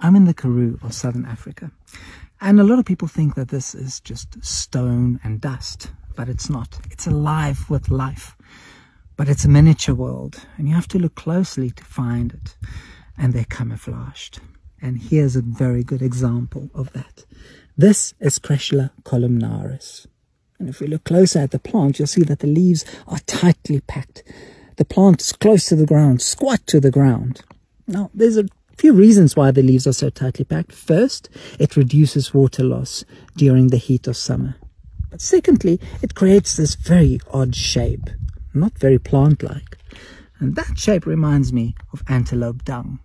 I'm in the Karoo of southern Africa. And a lot of people think that this is just stone and dust, but it's not. It's alive with life. But it's a miniature world, and you have to look closely to find it. And they're camouflaged. And here's a very good example of that. This is Crassula columnaris. And if we look closer at the plant, you'll see that the leaves are tightly packed. The plant is close to the ground, squat to the ground. Now, there's a few reasons why the leaves are so tightly packed. First, it reduces water loss during the heat of summer. But secondly, it creates this very odd shape, not very plant-like. And that shape reminds me of antelope dung.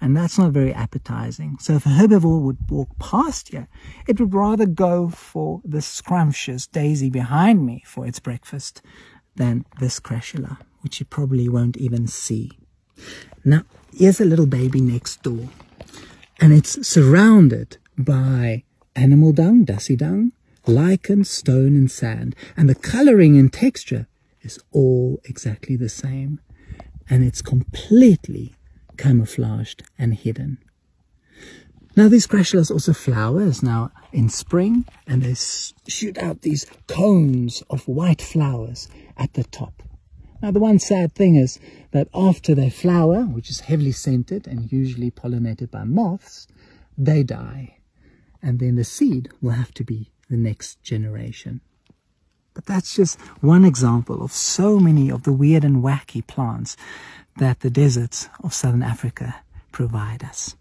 And that's not very appetizing. So if a herbivore would walk past here, it would rather go for the scrumptious daisy behind me for its breakfast than this crassula, which it probably won't even see. Now, here's a little baby next door, and it's surrounded by animal dung, dusty dung, lichen, stone, and sand, and the coloring and texture is all exactly the same, and it's completely camouflaged and hidden. Now these crassulas also flowers now in spring and they shoot out these cones of white flowers at the top. Now, the one sad thing is that after they flower, which is heavily scented and usually pollinated by moths, they die. And then the seed will have to be the next generation. But that's just one example of so many of the weird and wacky plants that the deserts of southern Africa provide us.